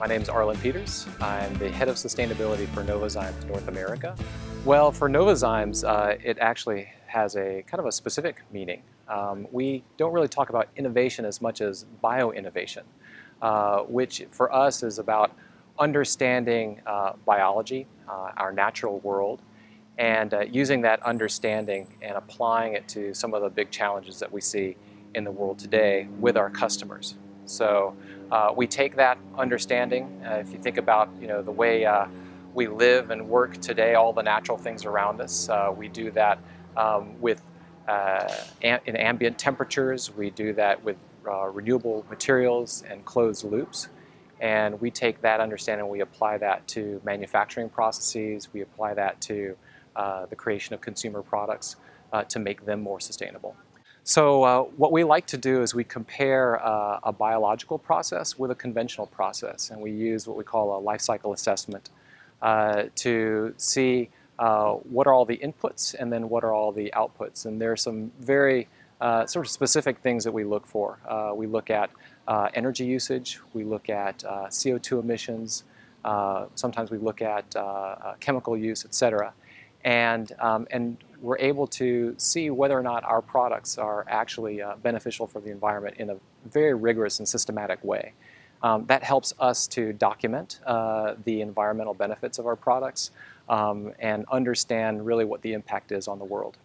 My name is Arlan Peters. I'm the head of sustainability for Novozymes North America. Well, for Novozymes, uh, it actually has a kind of a specific meaning. Um, we don't really talk about innovation as much as bioinnovation, uh, which for us is about understanding uh, biology, uh, our natural world, and uh, using that understanding and applying it to some of the big challenges that we see in the world today with our customers. So uh, we take that understanding. Uh, if you think about you know the way uh, we live and work today, all the natural things around us, uh, we do that um, with uh, in ambient temperatures. We do that with uh, renewable materials and closed loops. And we take that understanding, we apply that to manufacturing processes. We apply that to the creation of consumer products to make them more sustainable. So uh, what we like to do is we compare uh, a biological process with a conventional process, and we use what we call a life cycle assessment uh, to see uh, what are all the inputs and then what are all the outputs. And there are some very uh, sort of specific things that we look for. Uh, we look at energy usage, we look at CO2 emissions, sometimes we look at chemical use, et cetera and, um, and we're able to see whether or not our products are actually uh, beneficial for the environment in a very rigorous and systematic way. Um, that helps us to document uh, the environmental benefits of our products um, and understand really what the impact is on the world.